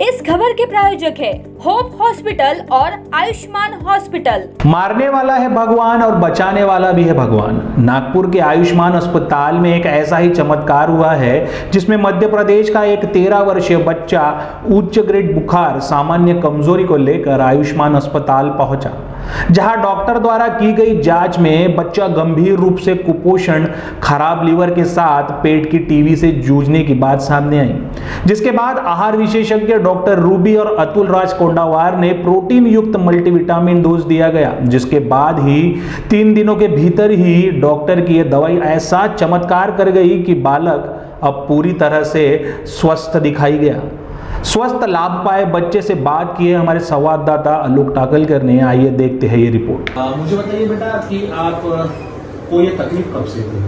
इस खबर के प्रायोजक है होप हॉस्पिटल और आयुष्मान हॉस्पिटल। मारने वाला है भगवान और बचाने वाला भी है भगवान। नागपुर के आयुष्मान अस्पताल में एक ऐसा ही चमत्कार हुआ है, जिसमें मध्य प्रदेश का एक तेरह वर्षीय बच्चा उच्च ग्रेड बुखार, सामान्य कमज़ोरी को लेकर आयुष्मान अस्पताल पहुँचा। जहाँ डॉक्टर द्वारा की गई जाँच में बच्चा गंभीर रूप से कुपोषण, खराब लीवर के साथ पेट की टीवी से जूझने की बात सामने आई। जिसके बाद आहार विशेषज्ञ डॉक्टर रूबी और अतुल राज कोंडावार ने प्रोटीन युक्त मल्टीविटामिन डोज दिया गया, जिसके बाद ही तीन दिनों के भीतर ही डॉक्टर की यह दवाई ऐसा चमत्कार कर गई कि बालक अब पूरी तरह से स्वस्थ दिखाई गया। स्वस्थ लाभ पाए बच्चे से बात की है हमारे संवाददाता आलोक टाकलकर ने आइए देखते हैं ये रिपोर्ट। आ, मुझे बताइए बेटा कि आप को ये तकलीफ़ कब से थी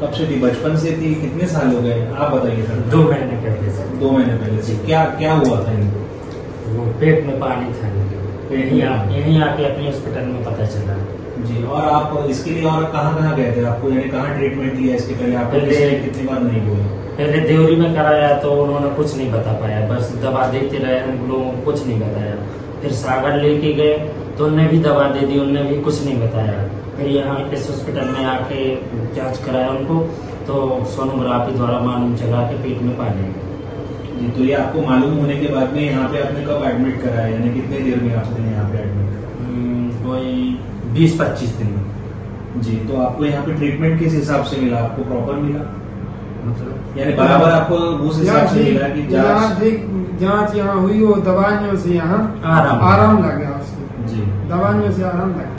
कब से थी बचपन से थी? कितने साल हो गए? आप बताइए सर। दो महीने पहले से। दो महीने पहले से। क्या क्या हुआ था इनको? वो पेट में पानी था पेट यहीं आके अपने हॉस्पिटल में पता चला। जी और आप इसके लिए और कहाँ कहाँ गए थे? आपको यानी कहाँ ट्रीटमेंट लिया इसके पहले? आपको ने कितनी बार नहीं बोला? पहले देवरी में कराया तो उन्होंने कुछ नहीं बता पाया। बस दवा देते रहे हम लोगों को कुछ नहीं बताया। फिर सागर लेके गए तो उनने भी दवा दे दी उनने भी कुछ नहीं बताया। फिर यहाँ इस हॉस्पिटल में आके जाँच कराया उनको तो सोनोग्राफी द्वारा मालूम चला के पेट में पानी। जी तो ये आपको मालूम होने के बाद में यहाँ पे आपने कब एडमिट कराया? यानी कितने देर में आपने यहाँ पे एडमिट कराया? हम्म, कोई बीस पच्चीस दिन में। जी तो आपको यहाँ पे ट्रीटमेंट किस हिसाब से मिला? आपको प्रॉपर मिला? मतलब? यानी बराबर आपको उस हिसाब से मिला कि जाँच जाँच यहाँ हुई वो दवाइयों से यहाँ आराम। आराम लग गया उसको। जी। दवाइयों से आराम लग